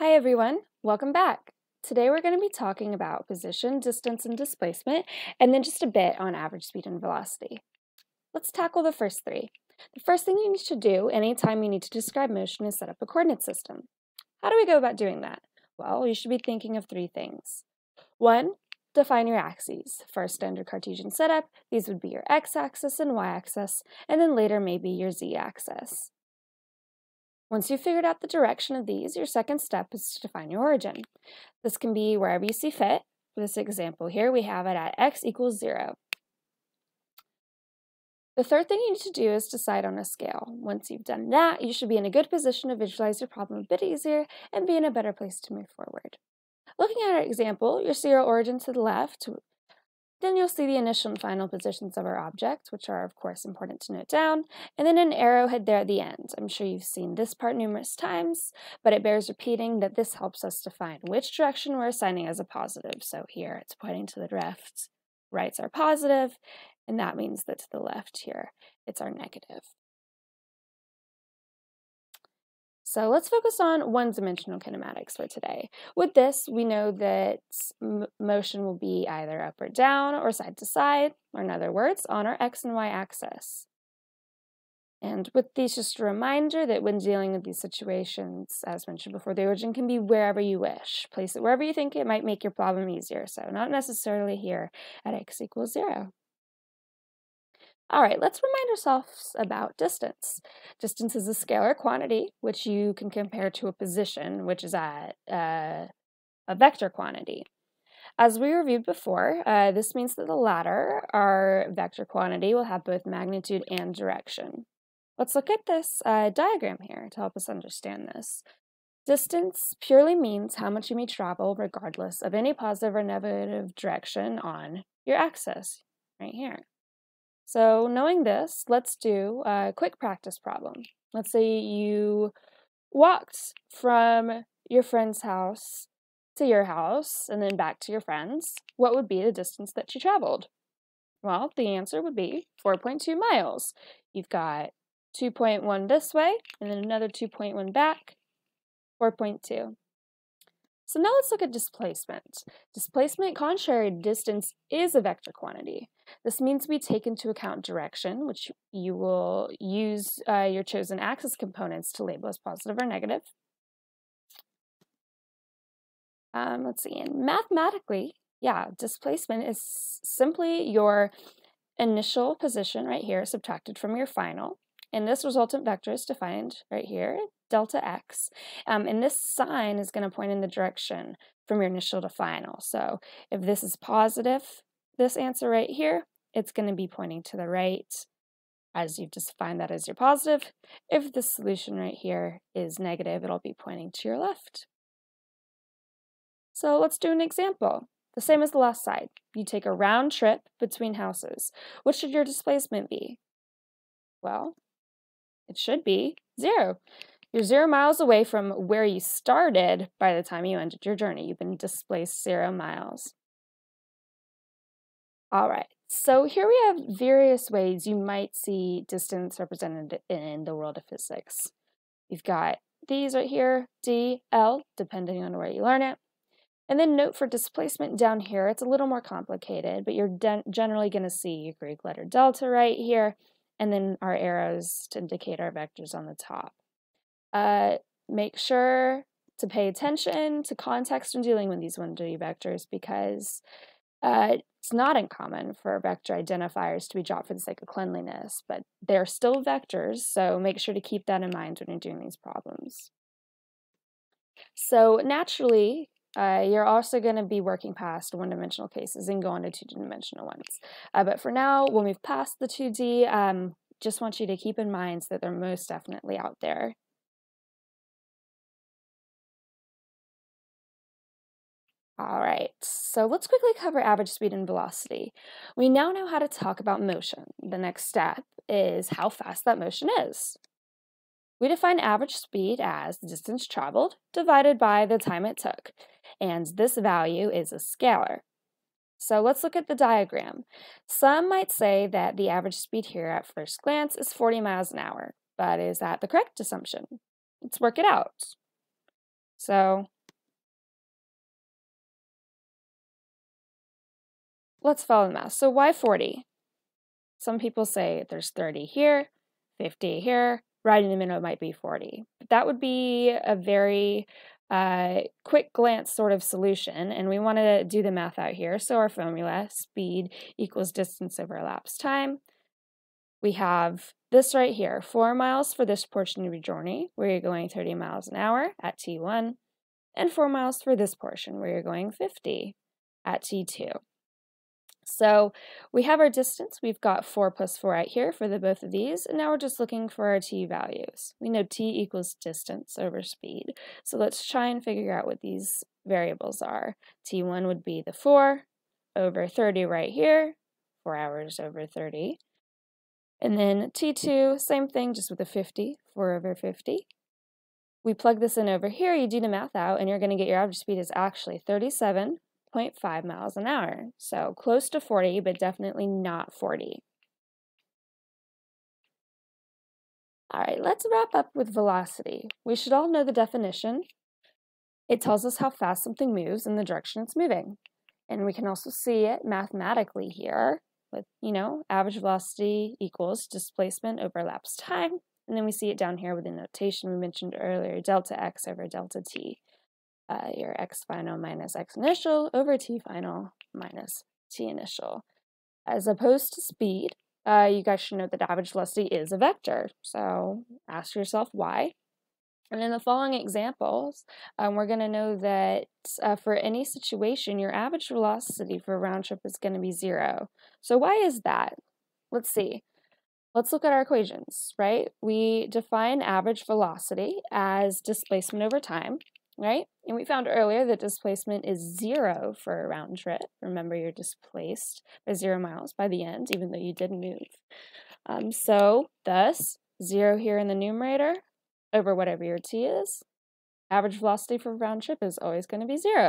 Hi everyone, welcome back. Today we're going to be talking about position, distance, and displacement, and then just a bit on average speed and velocity. Let's tackle the first three. The first thing you need to do anytime you need to describe motion is set up a coordinate system. How do we go about doing that? Well, you should be thinking of three things. One, define your axes. For a standard Cartesian setup, these would be your x-axis and y-axis, and then later maybe your z-axis. Once you've figured out the direction of these, your second step is to define your origin. This can be wherever you see fit. For this example here, we have it at x equals 0. The third thing you need to do is decide on a scale. Once you've done that, you should be in a good position to visualize your problem a bit easier and be in a better place to move forward. Looking at our example, your zero origin to the left then you'll see the initial and final positions of our object, which are of course important to note down, and then an arrowhead there at the end. I'm sure you've seen this part numerous times, but it bears repeating that this helps us define which direction we're assigning as a positive. So here it's pointing to the left, rights are positive, and that means that to the left here, it's our negative. So let's focus on one-dimensional kinematics for today. With this, we know that motion will be either up or down or side to side, or in other words, on our x and y axis. And with these, just a reminder that when dealing with these situations, as mentioned before, the origin can be wherever you wish. Place it wherever you think it might make your problem easier, so not necessarily here at x equals 0. All right, let's remind ourselves about distance. Distance is a scalar quantity, which you can compare to a position, which is at uh, a vector quantity. As we reviewed before, uh, this means that the latter, our vector quantity, will have both magnitude and direction. Let's look at this uh, diagram here to help us understand this. Distance purely means how much you may travel regardless of any positive or negative direction on your axis, right here. So knowing this, let's do a quick practice problem. Let's say you walked from your friend's house to your house and then back to your friend's. What would be the distance that you traveled? Well, the answer would be 4.2 miles. You've got 2.1 this way and then another 2.1 back, 4.2. So now let's look at displacement. Displacement, contrary to distance, is a vector quantity. This means we take into account direction, which you will use uh, your chosen axis components to label as positive or negative. Um, let's see, and mathematically, yeah, displacement is simply your initial position right here subtracted from your final. And this resultant vector is defined right here, delta x. Um, and this sign is going to point in the direction from your initial to final. So if this is positive, this answer right here, it's going to be pointing to the right as you've just defined that as your positive. If the solution right here is negative, it'll be pointing to your left. So let's do an example. The same as the last side. You take a round trip between houses. What should your displacement be? Well, it should be zero. You're zero miles away from where you started by the time you ended your journey. You've been displaced zero miles. All right, so here we have various ways you might see distance represented in the world of physics. You've got these right here, D, L, depending on where you learn it. And then note for displacement down here, it's a little more complicated, but you're generally going to see your Greek letter delta right here, and then our arrows to indicate our vectors on the top. Uh, make sure to pay attention to context when dealing with these 1D vectors because uh, it's not uncommon for vector identifiers to be dropped for the sake of cleanliness, but they're still vectors, so make sure to keep that in mind when you're doing these problems. So naturally, uh, you're also going to be working past one-dimensional cases and go on to two-dimensional ones. Uh, but for now, when move past the 2D. Um, just want you to keep in mind that they're most definitely out there. All right, so let's quickly cover average speed and velocity. We now know how to talk about motion. The next step is how fast that motion is. We define average speed as the distance traveled divided by the time it took, and this value is a scalar. So let's look at the diagram. Some might say that the average speed here at first glance is 40 miles an hour, but is that the correct assumption? Let's work it out. So let's follow the math. So why 40? Some people say there's 30 here, 50 here, right in the middle might be 40. But that would be a very uh, quick glance sort of solution, and we want to do the math out here. So our formula, speed equals distance over elapsed time. We have this right here, 4 miles for this portion of your journey, where you're going 30 miles an hour at T1, and 4 miles for this portion, where you're going 50 at T2. So we have our distance. We've got 4 plus 4 right here for the both of these. And now we're just looking for our t values. We know t equals distance over speed. So let's try and figure out what these variables are. t1 would be the 4 over 30 right here, 4 hours over 30. And then t2, same thing, just with a 50, 4 over 50. We plug this in over here, you do the math out, and you're going to get your average speed is actually 37 0.5 miles an hour. So close to 40, but definitely not 40. All right, let's wrap up with velocity. We should all know the definition. It tells us how fast something moves in the direction it's moving. And we can also see it mathematically here with, you know, average velocity equals displacement over elapsed time. And then we see it down here with the notation we mentioned earlier, delta x over delta t uh, your x final minus x initial over t final minus t initial. As opposed to speed, uh, you guys should know that average velocity is a vector. So ask yourself why. And in the following examples, um, we're going to know that uh, for any situation, your average velocity for a round trip is going to be zero. So why is that? Let's see. Let's look at our equations, right? We define average velocity as displacement over time right? And we found earlier that displacement is zero for a round trip. Remember, you're displaced by zero miles by the end, even though you did move. Um, so, thus, zero here in the numerator over whatever your t is. Average velocity for a round trip is always going to be zero.